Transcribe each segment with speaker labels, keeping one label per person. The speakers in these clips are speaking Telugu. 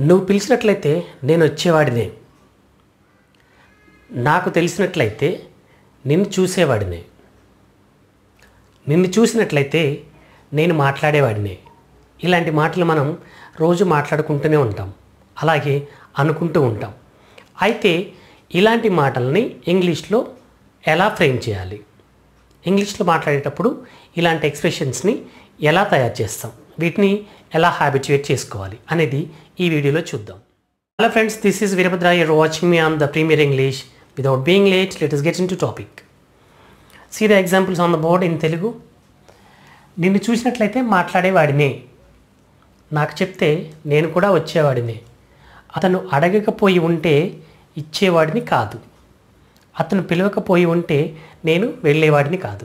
Speaker 1: నువ్వు పిలిచినట్లయితే నేను వచ్చేవాడినే. నాకు తెలిసినట్లయితే నిన్ను చూసేవాడినే. నిన్ను చూసినట్లయితే నేను మాట్లాడేవాడినే. ఇలాంటి మాటలు మనం రోజు మాట్లాడుకుంటూనే ఉంటాం. అలాగే అనుకుంటూ ఉంటాం. అయితే ఇలాంటి మాటల్ని ఇంగ్లీష్లో ఎలా ఫ్రేమ్ చేయాలి? ఇంగ్లీష్లో మాట్లాడేటప్పుడు ఇలాంటి ఎక్స్ప్రెషన్స్ని ఎలా తయారు చేస్తాం? వీటిని ఎలా హ్యాబిచుయేట్ చేసుకోవాలి అనేది ఈ వీడియోలో చూద్దాం. Hello friends this is Veerabhadra you're watching me on the premier English without being late let us get into topic see the examples on the board in Telugu నిన్ను చూసినట్లయితే మాట్లాడేవాడినే. నాకు చెప్తే నేను కూడా వచ్చేవాడినే. అతను అడగకపోయి ఉంటే ఇచ్చేవాడిని కాదు. అతను పిలవకపోయి ఉంటే నేను వెళ్ళేవాడిని కాదు.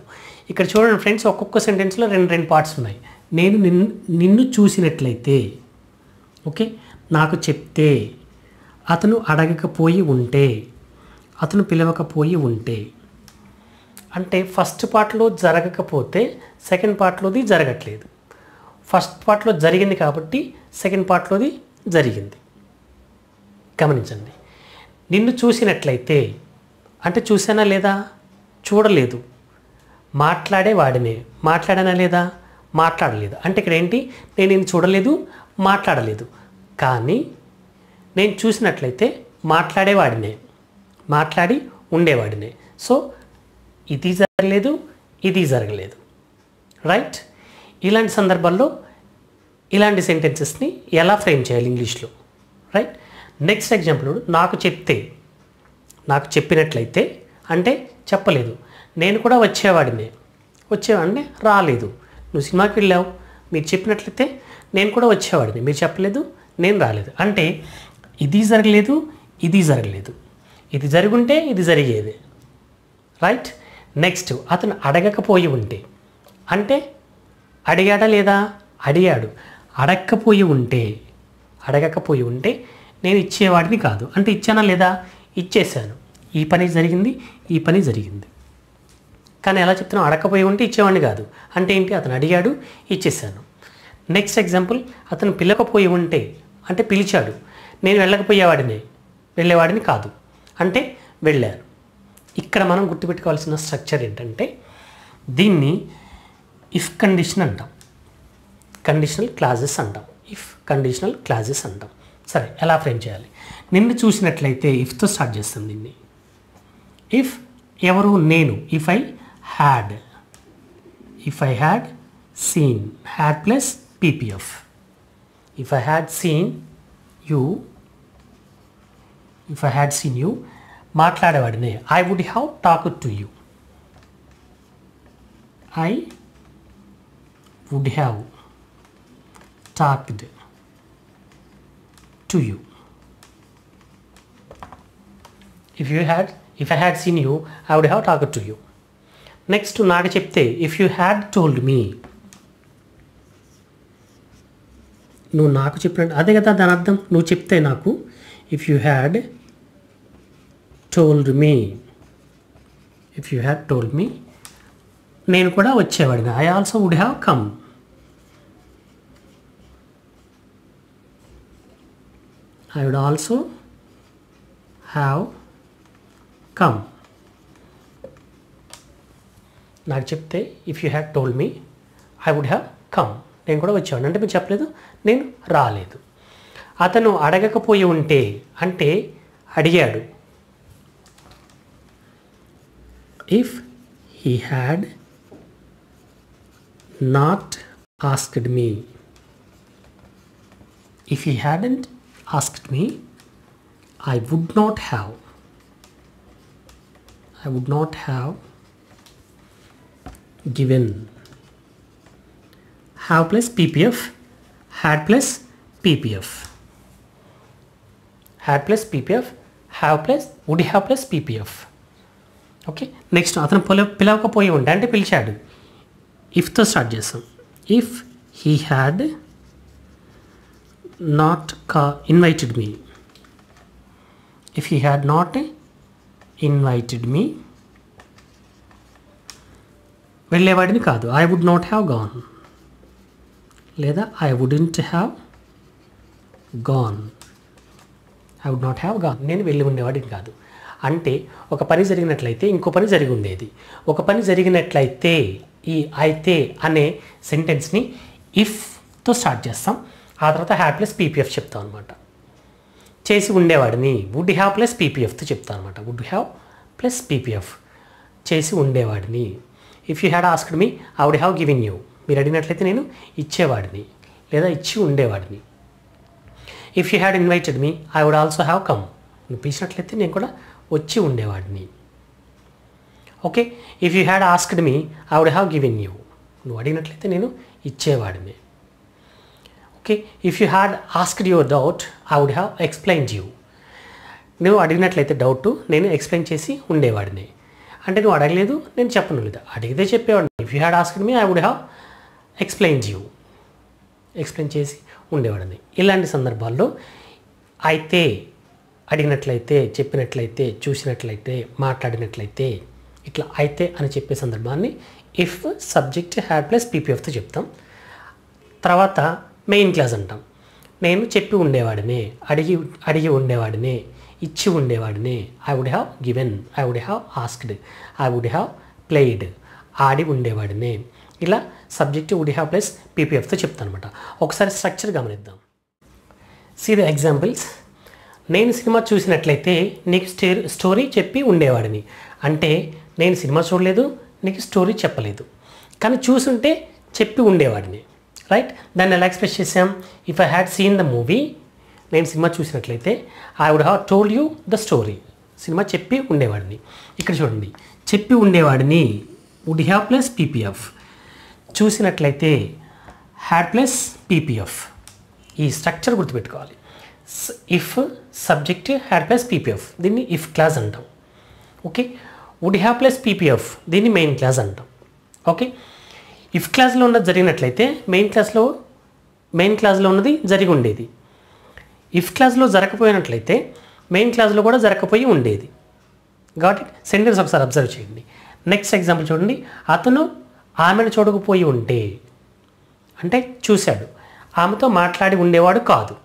Speaker 1: ఇక్కడ చూడండి ఫ్రెండ్స్ ఒక్కొక్క సెంటెన్స్లో రెండు రెండు పార్ట్స్ ఉన్నాయి. నేను నిన్ను నిన్ను చూసినట్లయితే ఓకే? నాకు చెప్తే అతను అడగకపోయి ఉంటే అతను పిలవకపోయి ఉంటే. అంటే ఫస్ట్ పార్ట్లో జరగకపోతే సెకండ్ పార్ట్లోది జరగట్లేదు. ఫస్ట్ పార్ట్లో జరిగింది కాబట్టి సెకండ్ పార్ట్లోది జరిగింది. గమనించండి. నిన్ను చూసినట్లయితే అంటే చూసానా లేదా? చూడలేదు. మాట్లాడేవాడినే. మాట్లాడానా లేదా? మాట్లాడలేదు. అంటే ఇక్కడ ఏంటి? నేను నేను చూడలేదు మాట్లాడలేదు. కానీ నేను చూసినట్లయితే మాట్లాడేవాడినే మాట్లాడి ఉండేవాడినే. సో ఇది జరగలేదు ఇది జరగలేదు. రైట్? ఇలాంటి సందర్భాల్లో ఇలాంటి సెంటెన్సెస్ని ఎలా ఫ్రేమ్ చేయాలి ఇంగ్లీష్లో? రైట్? నెక్స్ట్ ఎగ్జాంపుల్ నాకు చెప్తే నాకు చెప్పినట్లయితే అంటే చెప్పలేదు. నేను కూడా వచ్చేవాడినే. వచ్చేవాడిని రాలేదు. నువ్వు సినిమాకి వెళ్ళావు మీరు చెప్పినట్లయితే నేను కూడా వచ్చేవాడిని. మీరు చెప్పలేదు నేను రాలేదు. అంటే ఇది జరగలేదు ఇది జరగలేదు. ఇది జరుగుంటే ఇది జరిగేది. రైట్ నెక్స్ట్ అతను అడగకపోయి ఉంటే. అంటే అడిగాడా లేదా? అడిగాడు. అడగకపోయి ఉంటే అడగకపోయి ఉంటే నేను ఇచ్చేవాడిని కాదు. అంటే ఇచ్చానా లేదా? ఇచ్చేసాను ఈ పని జరిగింది ఈ పని జరిగింది. కానీ ఎలా చెప్తున్నా అడగకపోయి ఉంటే ఇచ్చేవాడిని కాదు. అంటే ఏంటి? అతను అడిగాడు ఇచ్చేసాను నెక్స్ట్ ఎగ్జాంపుల్ అతను పిలకపోయి ఉంటే అంటే పిలిచాడు నేను వెళ్ళకపోయేవాడిని వెళ్ళేవాడిని కాదు. అంటే వెళ్ళాను. ఇక్కడ మనం గుర్తుపెట్టుకోవాల్సిన స్ట్రక్చర్ ఏంటంటే దీన్ని ఇఫ్ కండిషన్ అంటాం. కండిషనల్ క్లాజెస్ అంటాం. ఇఫ్ కండిషనల్ క్లాజెస్ అంటాం. సరే ఎలా ఫ్రేమ్ చేయాలి? నిన్ను చూసినట్లయితే ఇఫ్తో స్టార్ట్ చేస్తాం దీన్ని. ఇఫ్ ఎవరు? నేను. If I had if I had seen had plus PPF if I had seen you if I had seen you మాట్లాడేవాడినే I would have talk to you I would have talked to you if you had if I had seen you I would have talk to you next నాకు చెప్తే if you had told me నువ్వు నాకు చెప్పినట్టు అదే కదా దాని అర్థం. నువ్వు చెప్తే నాకు if you had told me if you had told me నేను కూడా వచ్చేవాడిని. I also would have come I would also have come నాకు చెప్తే if you had told me I would have come నేను కూడా వచ్చాను అంటే మీరు చెప్పలేదు? నేను రాలేదు. అతను అడగకపోయి ఉంటే అంటే అడిగాడు. If he had not asked me if he hadn't asked me I would not have I would not have given. Have plus ppf had plus ppf had plus ppf have plus would have plus ppf okay next అతను పిల పిలవకపోయి ఉండే అంటే పిలిచాడు. ఇఫ్తో స్టార్ట్ చేస్తాం. ఇఫ్ హీ హ్యాడ్ నాట్ కా invited me if he had not invited me వెళ్ళేవాడిని కాదు. I would not have gone లేదా I wouldn't have gone I would not have gone నేను వెళ్ళి ఉండేవాడిని కాదు. అంటే ఒక పని జరిగినట్లయితే ఇంకో పని జరిగి ఉండేది. ఒక పని జరిగినట్లయితే ఈ అయితే అనే సెంటెన్స్ని ఇఫ్తో స్టార్ట్ చేస్తాం. ఆ తర్వాత హ్యావ్ ప్లస్ పీపీఎఫ్ చెప్తాం అనమాట చేసి ఉండేవాడిని వుడ్ హ్యావ్ ప్లస్ పీపీఎఫ్తో చెప్తాను అనమాట వుడ్ హ్యావ్ ప్లస్ పీపీఎఫ్ చేసి ఉండేవాడిని. If you had asked me I would have given you మీరు అడిగినట్లయితే నేను ఇచ్చేవాడిని లేదా ఇచ్చి ఉండేవాడిని. If you had invited me I would also have come నువ్వు పిలిచినట్లయితే నేను కూడా వచ్చి ఉండేవాడిని. Okay if you had asked me I would have given you నువ్వు అడిగినట్లయితే నేను ఇచ్చేవాడిని. Okay if you had asked your doubt I would have explain you నువ్వు అడిగినట్లయితే డౌట్ నేను ఎక్స్ప్లెయిన్ చేసి ఉండేవాడిని. అంటే నువ్వు అడగలేదు నేను చెప్పను లేదు? అడిగితే చెప్పేవాడిని. If you had asked me I would have explain you explain చేసి ఉండేవాడిని. ఇలాంటి సందర్భాల్లో అయితే అడిగినట్లయితే చెప్పినట్లయితే చూసినట్లయితే మాట్లాడినట్లయితే ఇట్లా అయితే అని చెప్పే సందర్భాన్ని ఇఫ్ సబ్జెక్ట్ హ్యాడ్ ప్లస్ పీపీఎఫ్తో చెప్తాం. తర్వాత మెయిన్ క్లాస్ అంటాం. నేను చెప్పి ఉండేవాడిని అడిగి అడిగి ఉండేవాడిని ఇచ్చి ఉండేవాడిని. I would have given I would have asked I would have played ఆడి ఉండేవాడిని. ఇలా సబ్జెక్ట్ వుడ్ హ్యావ్ ప్లస్ పీపీఎఫ్తో చెప్తాను అనమాట ఒకసారి స్ట్రక్చర్ గమనిద్దాం. సీ ద ఎగ్జాంపుల్స్ నేను సినిమా చూసినట్లయితే నీకు స్టోర్ స్టోరీ చెప్పి ఉండేవాడిని. అంటే నేను సినిమా చూడలేదు నీకు స్టోరీ చెప్పలేదు. కానీ చూసుంటే చెప్పి ఉండేవాడిని. రైట్ దాన్ని ఎలా ఎక్స్ప్రెస్ చేసాం if I had seen the movie నేను సినిమా చూసినట్లయితే I would have told you the story cinema చెప్పి ఉండేవాడిని. ఇక్కడ చూడండి. చెప్పి ఉండేవాడిని వుడ్ హ్యావ్ ప్లస్ పీపీఎఫ్ చూసినట్లయితే హ్యాడ్ ప్లస్ పీపీఎఫ్ ఈ స్ట్రక్చర్ గుర్తుపెట్టుకోవాలి. If subject had plus PPF దీన్ని ఇఫ్ క్లాస్ అంటాం. Okay would have plus PPF దీన్ని మెయిన్ క్లాస్ అంటాం. ఓకే ఇఫ్ క్లాస్లో ఉన్నది జరిగినట్లయితే మెయిన్ క్లాస్లో మెయిన్ క్లాస్లో ఉన్నది జరిగి ఉండేది. ఇఫ్ క్లాస్లో జరగకపోయినట్లయితే మెయిన్ క్లాస్లో కూడా జరగకపోయి ఉండేది. కాబట్టి సెంటెన్స్ ఒకసారి అబ్జర్వ్ చేయండి. నెక్స్ట్ ఎగ్జాంపుల్ చూడండి. అతను ఆమెను చూడకపోయి ఉంటే అంటే చూశాడు. ఆమెతో మాట్లాడి ఉండేవాడు కాదు.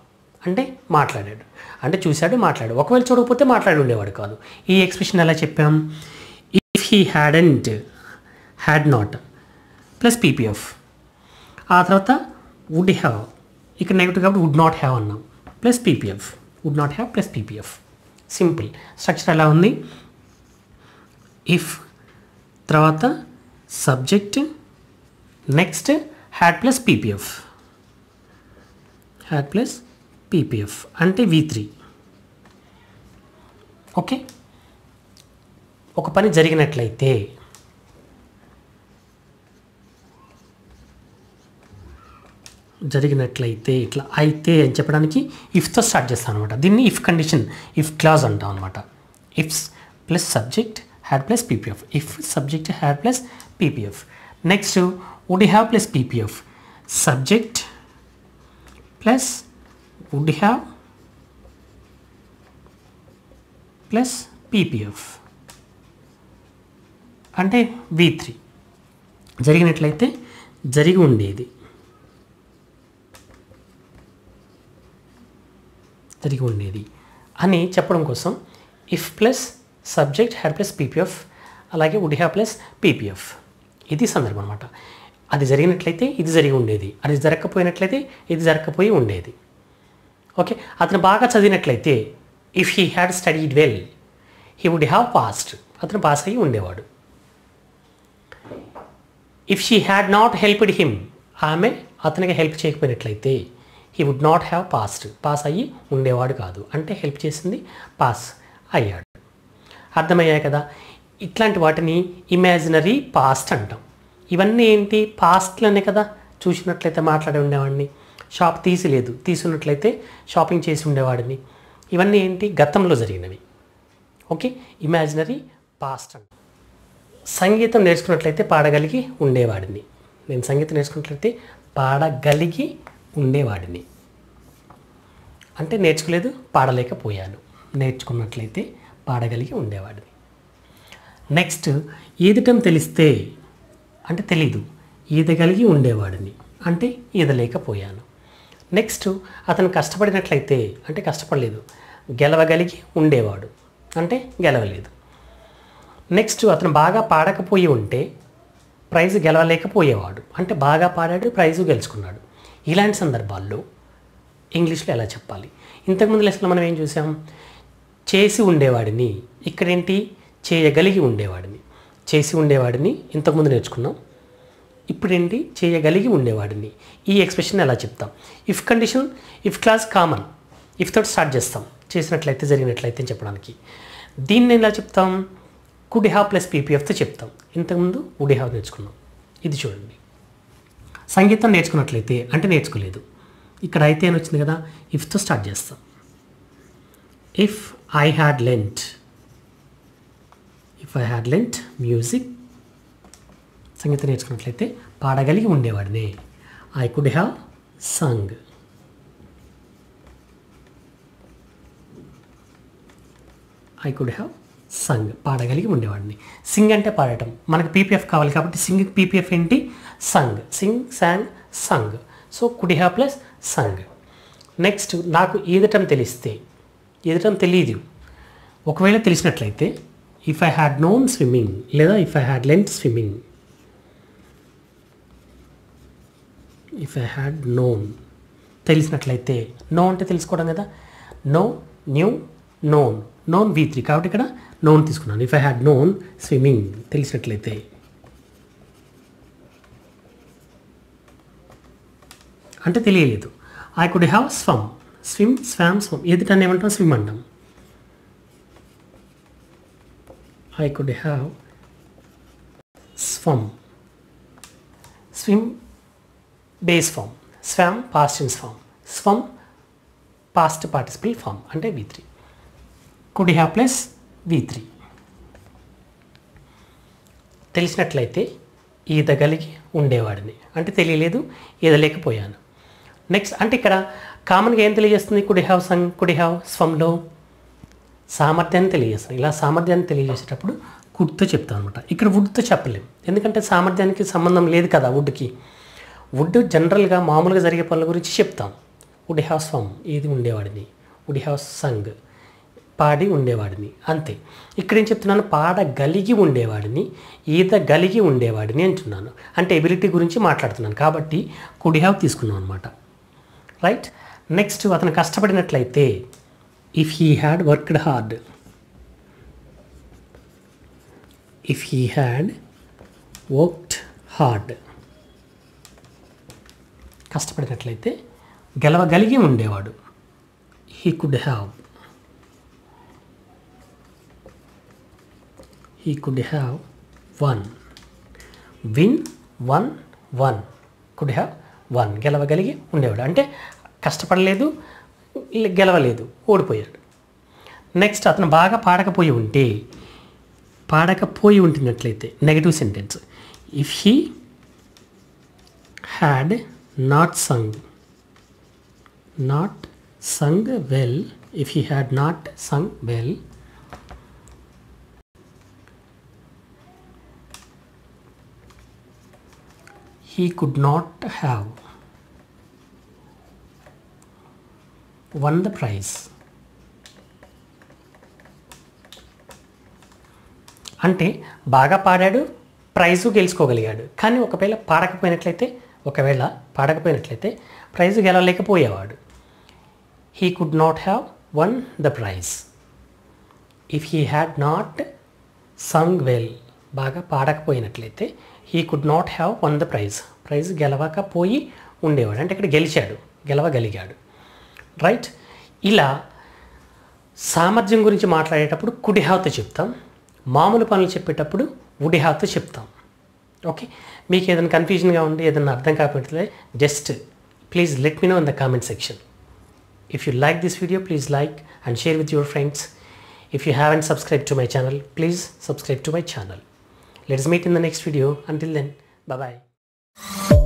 Speaker 1: అంటే మాట్లాడాడు. అంటే చూశాడు మాట్లాడు ఒకవేళ చూడకపోతే మాట్లాడి ఉండేవాడు కాదు. ఈ ఎక్స్ప్రెషన్ ఎలా చెప్పాం? If he hadn't had not plus PPF ఆ తర్వాత వుడ్ హ్యావ్ ఇక్కడ నెగిటివ్ కాబట్టి వుడ్ నాట్ హ్యావ్ అన్నాం. Plus PPF. Would not have plus PPF. Simple structure ఎలా ఉంది? ఇఫ్ తర్వాత subject next had plus PPF had plus PPF అంటే వి త్రీ ఓకే ఒక పని జరిగినట్లయితే జరిగినట్లయితే ఇట్లా అయితే అని చెప్పడానికి ఇఫ్తో స్టార్ట్ చేస్తాను అనమాట దీన్ని ఇఫ్ కండిషన్ ఇఫ్ క్లాజ్ అంటాం అనమాట ifs plus subject had plus PPF if subject had plus PPF next would have plus PPF subject plus would have plus PPF అంటే వి త్రీ జరిగినట్లయితే జరిగి ఉండేది. జరిగి ఉండేది అని చెప్పడం కోసం if plus subject had plus PPF అలాగే వుడ్ హ్యావ్ ప్లస్ పీపీఎఫ్ ఇది సందర్భం అనమాట అది జరిగినట్లయితే ఇది జరిగి ఉండేది. అది జరగకపోయినట్లయితే ఇది జరగకపోయి ఉండేది. ఓకే అతను బాగా చదివినట్లయితే if he had studied well he would have passed అతను పాస్ అయ్యి ఉండేవాడు. If she had not helped him ఆమె అతనికి help చేయకపోయినట్లయితే he would not have passed pass అయ్యి ఉండేవాడు కాదు. అంటే హెల్ప్ చేసింది పాస్ అయ్యాడు. అర్థమయ్యాయి కదా? ఇట్లాంటి వాటిని ఇమాజినరీ పాస్ట్ అంటాం. ఇవన్నీ ఏంటి? పాస్ట్లనే కదా చూసినట్లయితే మాట్లాడి ఉండేవాడిని. షాప్ తీసిలేదు. తీసున్నట్లయితే షాపింగ్ చేసి ఉండేవాడిని. ఇవన్నీ ఏంటి? గతంలో జరిగినవి. ఓకే ఇమాజినరీ పాస్ట్ అంట. సంగీతం నేర్చుకున్నట్లయితే పాడగలిగి ఉండేవాడిని. నేను సంగీతం నేర్చుకున్నట్లయితే పాడగలిగి ఉండేవాడిని. అంటే నేర్చుకోలేదు పాడలేకపోయాను. నేర్చుకున్నట్లయితే పాడగలిగి ఉండేవాడిని. నెక్స్ట్ ఈదటం తెలిస్తే అంటే తెలీదు ఈదగలిగి ఉండేవాడిని. అంటే ఈదలేకపోయాను. నెక్స్ట్ అతను కష్టపడినట్లయితే అంటే కష్టపడలేదు గెలవగలిగి ఉండేవాడు. అంటే గెలవలేదు. నెక్స్ట్ అతను బాగా పాడకపోయి ఉంటే ప్రైజ్ గెలవలేకపోయేవాడు. అంటే బాగా పాడాడు ప్రైజు గెలుచుకున్నాడు. ఇలాంటి సందర్భాల్లో ఇంగ్లీష్లో ఎలా చెప్పాలి? ఇంతకుముందు లెసన్లో మనం ఏం చూసాం? చేసి ఉండేవాడిని ఇక్కడేంటి? చేయగలిగి ఉండేవాడిని. చేసి ఉండేవాడిని ఇంతకుముందు నేర్చుకున్నాం. ఇప్పుడేంటి? చేయగలిగి ఉండేవాడిని. ఈ ఎక్స్ప్రెషన్ ఎలా చెప్తాం? If condition if clause common if తోటి స్టార్ట్ చేస్తాం. చేసినట్లయితే జరిగినట్లయితే చెప్పడానికి. దీన్ని ఎలా చెప్తాం? కుడ్ హ్యావ్ ప్లస్ పీపీఎఫ్తో చెప్తాం. ఇంతకుముందు వుడ్ హ్యావ్ నేర్చుకున్నాం. ఇది చూడండి. సంగీతం నేర్చుకున్నట్లయితే అంటే నేర్చుకోలేదు. ఇక్కడ అయితే అని వచ్చింది కదా ఇఫ్తో స్టార్ట్ చేస్తాం. If I had learnt if I had learnt music సంగీతం నేర్చుకున్నట్లయితే పాడగలిగి ఉండేవాడిని. I could have sung I could have sung పాడగలిగి ఉండేవాడిని. సింగ్ అంటే పాడటం. మనకు పీపీఎఫ్ కావాలి కాబట్టి సింగ్ పీపీఎఫ్ ఏంటి? Sung sing song sung so could have plus sung next నాకు ఈదటం తెలిస్తే. ఈదటం తెలియదు ఒకవేళ తెలిసినట్లయితే if I had known swimming లేదా if I had learnt swimming if I had known తెలిసినట్లయితే. నో అంటే తెలుసుకోవడం కదా? Know new known known V three కాబట్టి ఇక్కడ నోన్ తీసుకున్నాను. If I had known swimming తెలిసినట్లయితే. అంటే తెలియలేదు. I could have swum swim swam swum ఎదుటని ఏమంటాం? స్విమ్ అంటాం. I could have swum swim base form swam past tense form swum past participle form అంటే V three could have plus V three. తెలిసినట్లయితే ఈత కలిగి ఉండేవాడిని. అంటే తెలియలేదు ఈదలేకపోయాను. నెక్స్ట్ అంటే ఇక్కడ కామన్గా ఏం తెలియజేస్తుంది could have sung could have స్వంలో? సామర్థ్యాన్ని తెలియజేస్తాను ఇలా సామర్థ్యాన్ని తెలియజేసేటప్పుడు కుడ్తో చెప్తాను అనమాట ఇక్కడ వుడ్తో చెప్పలేం. ఎందుకంటే సామర్థ్యానికి సంబంధం లేదు కదా వుడ్కి వుడ్ జనరల్గా మామూలుగా జరిగే పనుల గురించి చెప్తాం. వుడ్ హ్యావ్ స్వమ్ ఇది ఉండేవాడిని? వుడ్ హ్యావ్ సంగ్ పాడి ఉండేవాడిని. అంతే. ఇక్కడ ఏం చెప్తున్నాను? పాడగలిగి ఉండేవాడిని ఈత గలిగి ఉండేవాడిని అంటున్నాను. అంటే ఎబిలిటీ గురించి మాట్లాడుతున్నాను. కాబట్టి కుడి హ్యావ్ తీసుకున్నాం అనమాట రైట్ నెక్స్ట్ అతను కష్టపడినట్లయితే if he had worked hard if he had worked hard కష్టపడినట్లయితే గెలవగలిగి ఉండేవాడు. He could have he could have won win won won could have won గెలవగలిగి ఉండేవాడు. అంటే కష్టపడలేదు గెలవలేదు ఓడిపోయాడు. నెక్స్ట్ అతను బాగా పాడకపోయి ఉంటే పాడకపోయి ఉంటున్నట్లయితే negative sentence if he had not sung not sung well if he had not sung well he could not have won the prize. అంటే బాగా పాడాడు ప్రైజు గెలుచుకోగలిగాడు. కానీ ఒకవేళ పాడకపోయినట్లయితే ఒకవేళ పాడకపోయినట్లయితే prize గెలవలేకపోయేవాడు. He could not have won the prize if he had not sung well బాగా పాడకపోయినట్లయితే he could not have won the prize prize గెలవకపోయి ఉండేవాడు. అంటే ఇక్కడ గెలిచాడు. గెలవగలిగాడు. రైట్ ఇలా సామర్థ్యం గురించి మాట్లాడేటప్పుడు కుడి హ్యావ్తో చెప్తాం. మామూలు పనులు చెప్పేటప్పుడు ఉడి హ్యావ్తో చెప్తాం. ఓకే మీకు ఏదైనా కన్ఫ్యూజన్గా ఉండి ఏదైనా అర్థం కాకపోతే just please let me know in the comment section if you like this video please like and share with your friends If you haven't subscribed to my channel, please subscribe to my channel. Let's meet in the next video. Until then, bye bye.